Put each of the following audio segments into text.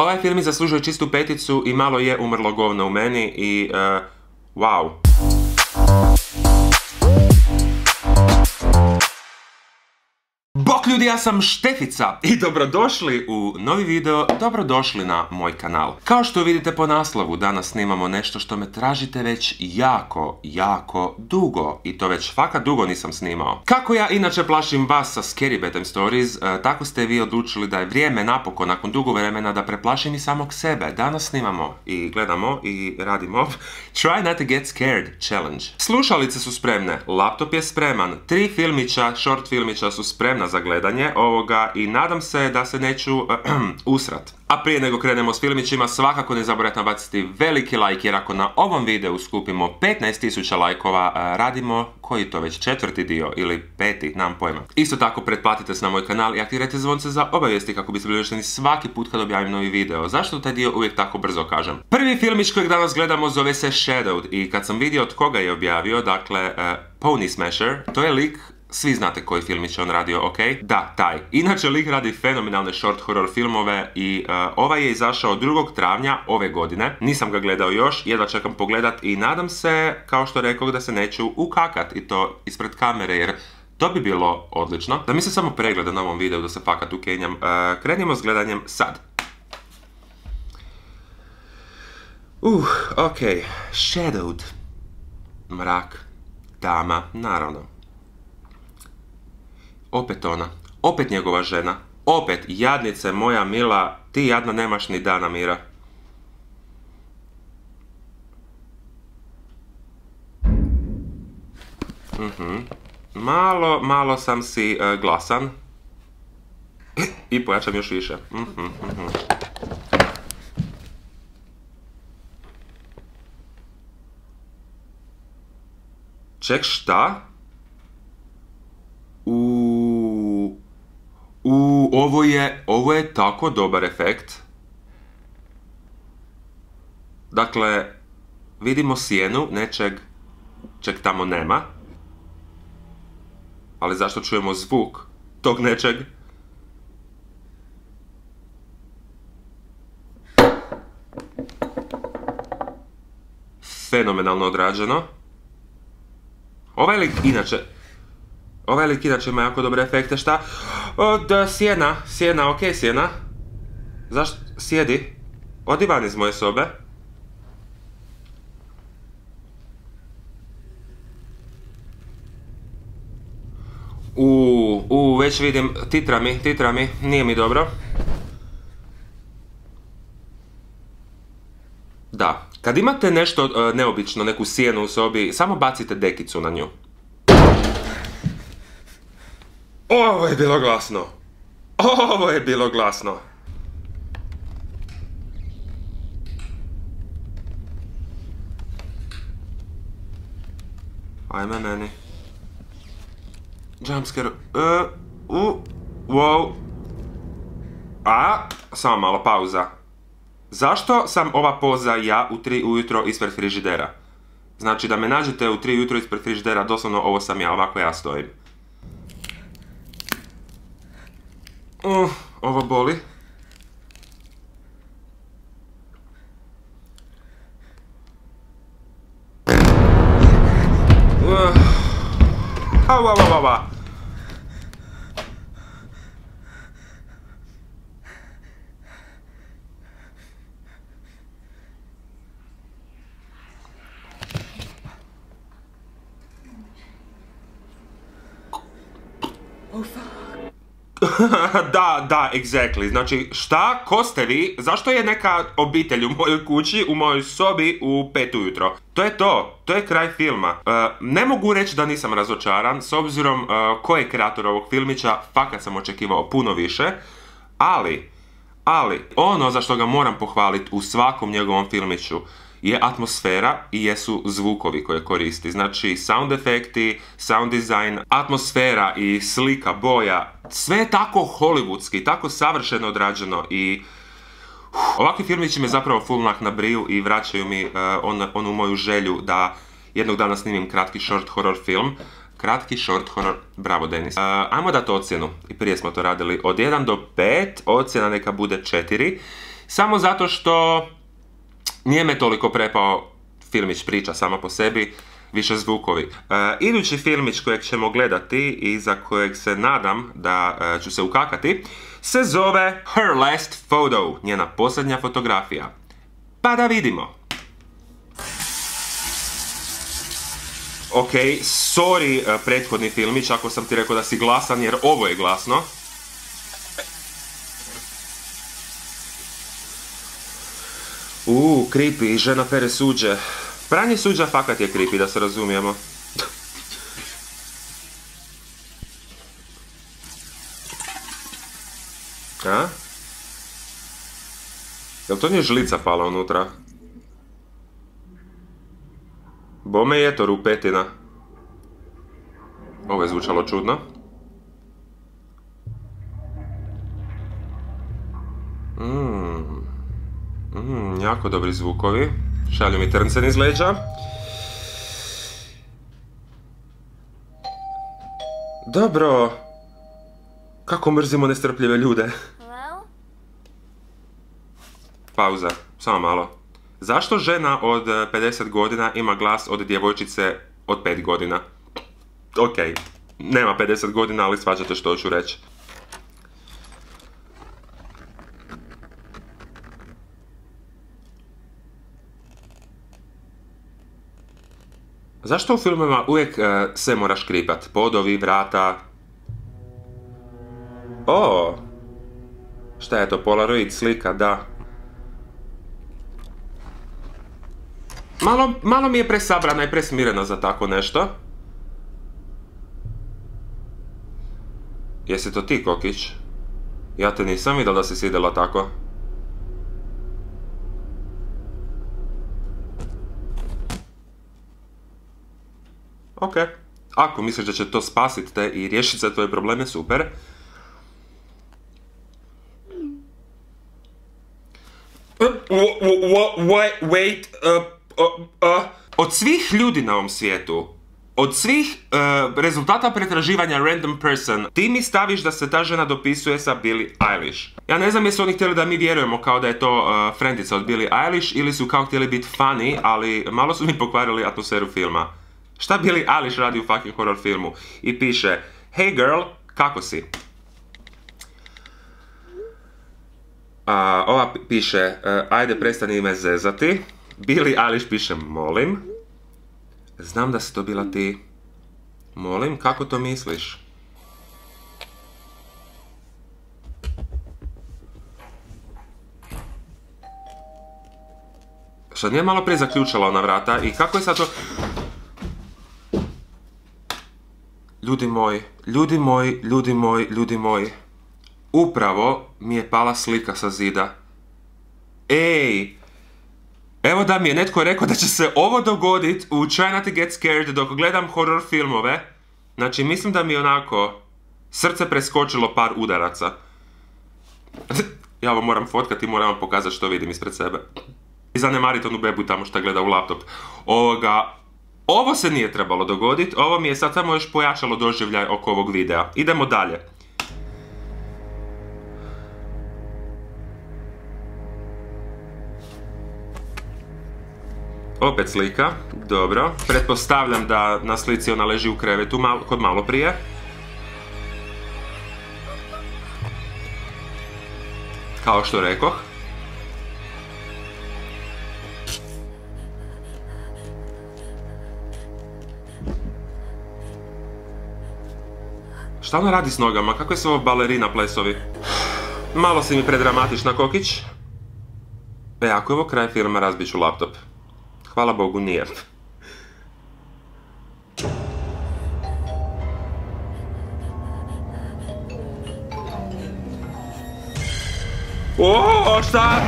Ovaj film zaslužuje čistu peticu i malo je umrlo govno u meni i uh, wow. Ljudi, ja sam Štefica i dobrodošli u novi video, dobrodošli na moj kanal. Kao što vidite po naslovu, danas snimamo nešto što me tražite već jako, jako dugo i to već fakat dugo nisam snimao. Kako ja inače plašim vas sa Scary Bedtime Stories, e, tako ste vi odlučili da je vrijeme napokon, nakon dugo vremena, da preplašim i samog sebe. Danas snimamo i gledamo i radimo Try Not To Get Scared Challenge. Slušalice su spremne, laptop je spreman, tri filmića, short filmića su spremna za gledanje ovoga i nadam se da se neću usrat. A prije nego krenemo s filmićima, svakako ne zaboravite nabaciti veliki like, jer ako na ovom videu skupimo 15.000 lajkova, radimo koji to već četvrti dio ili peti, nam pojma. Isto tako pretplatite se na moj kanal i aktivirajte zvonce za obavijesti kako biste bili svaki put kad objavim novi video. Zašto taj dio uvijek tako brzo kažem? Prvi filmić kojeg danas gledamo zove se Shadowed i kad sam vidio od koga je objavio, dakle Pony Smasher, to je lik svi znate koji film je on radio, ok? Da, taj. Inače, lik radi fenomenalne short horror filmove i uh, ovaj je izašao 2. travnja ove godine. Nisam ga gledao još, jedva čekam pogledat i nadam se, kao što rekao, da se neću ukakat i to ispred kamere jer to bi bilo odlično. Da mi se samo pregleda na ovom videu da se fakat ukenjam. Uh, krenimo s gledanjem sad. Uh, ok. Shadowed. Mrak. Dama, naravno. Opet ona. Opet njegova žena. Opet, jadnice moja mila, ti jadno nemaš ni dana mira. Mhm. Malo, malo sam si e, glasan. I pojačam još više. Mhm, mhm. Ček, šta? U, ovo je, ovo je tako dobar efekt. Dakle, vidimo sjenu nečeg, čeg tamo nema. Ali zašto čujemo zvuk tog nečeg? Fenomenalno odrađeno. Ovaj lik, inače, ovaj lik inače ima jako dobre efekte, šta? Od sjena, sjena, ok sjena. Zašto? Sjedi. Odi van iz moje sobe. U, u, već vidim, titra mi, titra mi, nije mi dobro. Da, kad imate nešto e, neobično, neku sjenu u sobi, samo bacite dekicu na nju. Ovo je bilo glasno. Ovo je bilo glasno. Ajme meni. Jumpscare. Uh, uh, wow. A, samo malo pauza. Zašto sam ova poza ja u 3 ujutro ispred frižidera? Znači da me nađete u 3 ujutro ispred frižidera, doslovno ovo sam ja, ovako ja stojim. Uh, ovo boli. Uh. Au, au, au, au. da, da, exactly. Znači, šta, ko ste vi, zašto je neka obitelj u mojoj kući, u mojoj sobi u pet ujutro? To je to, to je kraj filma. Uh, ne mogu reći da nisam razočaran, s obzirom uh, ko je kreator ovog filmića, fakat sam očekivao puno više, ali, ali, ono za što ga moram pohvaliti u svakom njegovom filmiću, je atmosfera i jesu zvukovi koje koristi. Znači, sound efekti, sound design, atmosfera i slika, boja, sve je tako hollywoodski, tako savršeno odrađeno i ovakvi filmići me zapravo full na briju i vraćaju mi uh, onu moju želju da jednog dana snimim kratki short horror film. Kratki short horror, bravo Denis. Uh, ajmo dati ocjenu, i prije smo to radili, od 1 do 5, ocjena neka bude 4. samo zato što nije me toliko prepao filmić priča sama po sebi, više zvukovi. E, idući filmić kojeg ćemo gledati i za kojeg se nadam da e, ću se ukakati, se zove Her Last Photo, njena posljednja fotografija. Pa da vidimo. Ok, sorry e, prethodni filmić ako sam ti rekao da si glasan jer ovo je glasno. Uuu, creepy, žena pere suđe. Pranje suđa fakat je creepy, da se razumijemo. A? Jel to nije žlica pala unutra? Bome je to rupetina. Ovo je zvučalo čudno. Jako dobri zvukovi. Šalju mi trncen iz leđa. Dobro. Kako mrzimo nestrpljive ljude. Pauza. Samo malo. Zašto žena od 50 godina ima glas od djevojčice od 5 godina? Ok, nema 50 godina, ali svađate što ću reći. Zašto u filmima uvijek uh, sve moraš kripat? Podovi, vrata... O! Šta je to? Polaroid slika, da. Malo, malo mi je presabrana i presmirena za tako nešto. Jesi to ti, Kokić? Ja te nisam vidjela da si sidela tako. Ok. Ako misliš da će to spasiti te i riješiti sve tvoje probleme, super. Wait, od svih ljudi na ovom svijetu, od svih rezultata pretraživanja random person, ti mi staviš da se ta žena dopisuje sa Billie Eilish. Ja ne znam jesu oni htjeli da mi vjerujemo kao da je to uh, frendica od Billie Eilish ili su kao htjeli biti funny, ali malo su mi pokvarili atmosferu filma. Šta Billie Eilish radi u fucking horror filmu? I piše, hey girl, kako si? ova piše, e, ajde prestani me zezati. Billie Eilish piše, molim. Znam da si to bila ti. Molim, kako to misliš? Šta nije malo prije zaključala ona vrata i kako je sad to... Ljudi moji, ljudi moji, ljudi moji, ljudi moji. Upravo mi je pala slika sa zida. Ej! Evo da mi je netko rekao da će se ovo dogodit u Try Not To Get Scared dok gledam horror filmove. Znači, mislim da mi je onako srce preskočilo par udaraca. ja ovo moram fotkati i moram vam pokazati što vidim ispred sebe. I zanemariti onu bebu tamo što gleda u laptop. Ovoga, ovo se nije trebalo dogoditi, ovo mi je sad samo još pojačalo doživljaj oko ovog videa. Idemo dalje. Opet slika, dobro. Pretpostavljam da na slici ona leži u krevetu kod malo prije. Kao što rekoh. Šta ona radi s nogama? Kako je se ovo balerina plesovi? Malo si mi predramatična, Kokić. E, ako je ovo kraj filma, razbit ću laptop. Hvala Bogu, nije. O, šta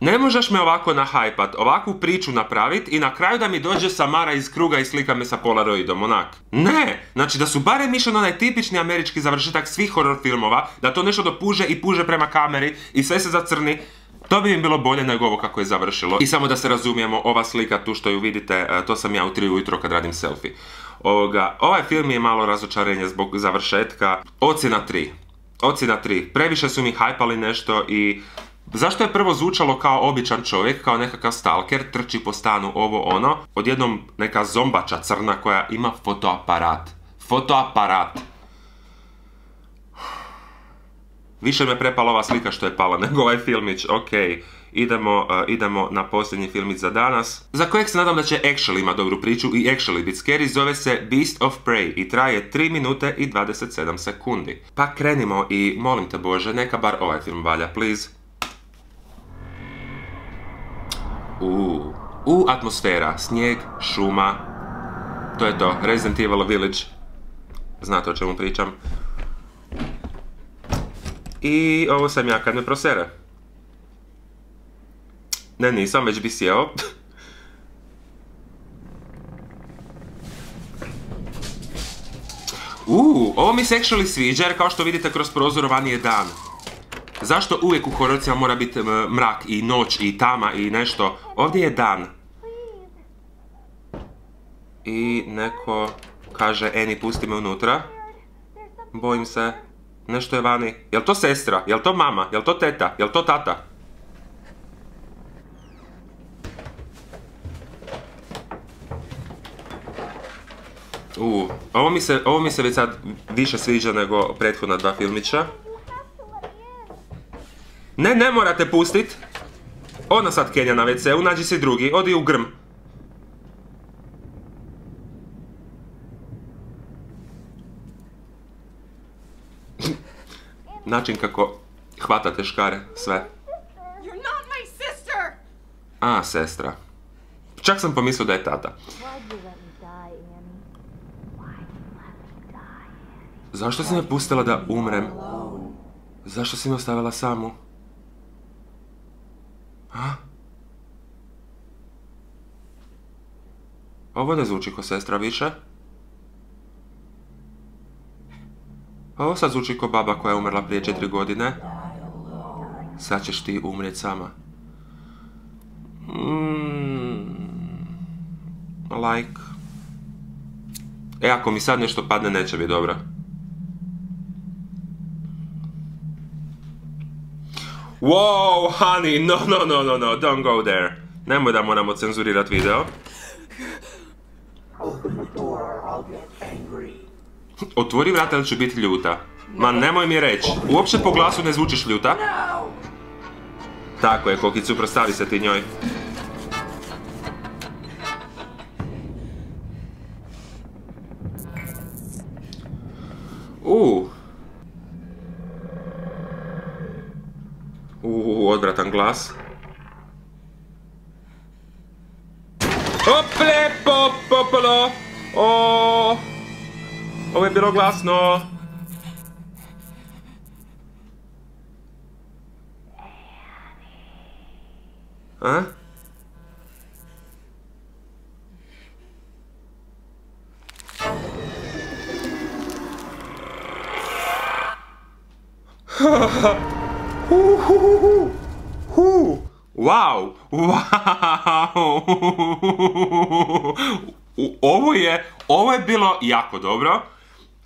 Ne možeš me ovako nahajpat, ovakvu priču napravit i na kraju da mi dođe Samara iz kruga i slika me sa Polaroidom, onak. Ne! Znači da su barem išli na onaj tipični američki završetak svih horror filmova, da to nešto dopuže i puže prema kameri i sve se zacrni. To bi im bilo bolje nego ovo kako je završilo. I samo da se razumijemo, ova slika tu što ju vidite, e, to sam ja u 3 ujutro kad radim selfie. Ovoga, ovaj film je malo razočarenje zbog završetka. Ocjena 3. Ocjena 3. Previše su mi hajpali nešto i Zašto je prvo zvučalo kao običan čovjek, kao nekakav stalker, trči po stanu ovo ono, odjednom neka zombača crna koja ima fotoaparat. Fotoaparat. Više me prepala ova slika što je pala nego ovaj filmić, ok. Idemo, uh, idemo na posljednji filmić za danas, za kojeg se nadam da će actually ima dobru priču i actually bit scary, zove se Beast of Prey i traje 3 minute i 27 sekundi. Pa krenimo i molim te Bože, neka bar ovaj film valja, please. U, u atmosfera, snijeg, šuma, to je to, Resident Evil Village, znate o čemu pričam. I ovo sam ja kad me prosere. Ne, nisam, već bi sjeo. Uuu, ovo mi se actually sviđa jer kao što vidite kroz prozor van je dan. Zašto uvijek u hororcima mora biti mrak i noć i tama i nešto? Ovdje je dan. I neko kaže, Eni, pusti me unutra. Bojim se. Nešto je vani. Jel to sestra? Jel to mama? Jel to teta? Jel to tata? U, ovo mi se, ovo mi se već sad više sviđa nego prethodna dva filmića. Ne, ne morate pustit. Ona sad Kenja na WC-u, nađi se drugi, odi u grm. Način kako hvatate škare, sve. A, sestra. Čak sam pomislio da je tata. Zašto si me pustila da umrem? Zašto si me ostavila samu? A? Ovo ne zvuči ko sestra više. Ovo sad zvuči ko baba koja je umrla prije četiri godine. Sad ćeš ti umrijet sama. Mm, like. E, ako mi sad nešto padne, neće biti dobro. Wow, honey, no, no, no, no, no, don't go there. Nemoj da moramo cenzurirat video. Otvori vrata ili ću biti ljuta. Ma nemoj mi reći, uopće po glasu ne zvučiš ljuta. Tako je, Kokicu, prostavi se ti njoj. Uuu, odvratan glas. Ople, pop, popolo. O, ovo je bilo glasno. A? Wow, wow, ovo je, ovo je bilo jako dobro.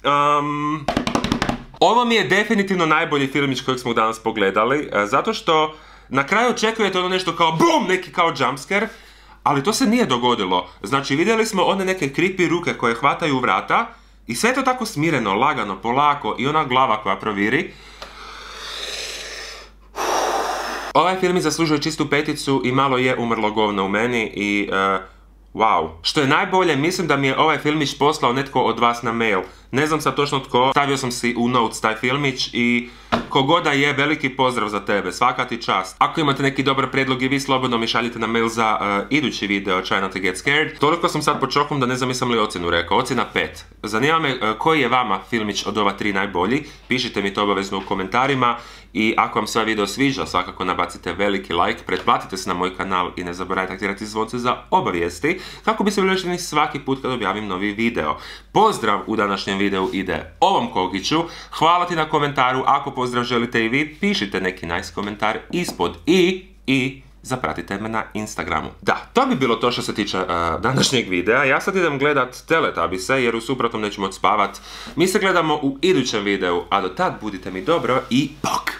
Um, ovo mi je definitivno najbolji filmić kojeg smo danas pogledali, e, zato što na kraju očekujete ono nešto kao BUM! Neki kao jumpscare, ali to se nije dogodilo. Znači vidjeli smo one neke creepy ruke koje hvataju vrata i sve to tako smireno, lagano, polako i ona glava koja proviri. Ovaj film zaslužuje čistu peticu i malo je umrlo govno u meni i... E, wow. Što je najbolje, mislim da mi je ovaj filmić poslao netko od vas na mail. Ne znam sad točno tko, stavio sam si u notes taj filmić i kogoda je, veliki pozdrav za tebe, svaka ti čast. Ako imate neki dobar predlog i vi slobodno mi šaljite na mail za uh, idući video Try not to get scared. Toliko sam sad počokom da ne znam li ocjenu rekao, ocjena 5. Zanima me uh, koji je vama filmić od ova tri najbolji, pišite mi to obavezno u komentarima i ako vam se ovaj video sviđa, svakako nabacite veliki like, pretplatite se na moj kanal i ne zaboravite aktirati zvonce za obavijesti kako bi se bili svaki put kad objavim novi video. Pozdrav u današnjem videu ide ovom Kogiću, hvala ti na komentaru, ako pozdrav želite i vi, pišite neki nice komentar ispod i, i, zapratite me na Instagramu. Da, to bi bilo to što se tiče uh, današnjeg videa. Ja sad idem gledat Teletabise jer u suprotnom neću moći. Mi se gledamo u idućem videu, a do tad budite mi dobro i pok!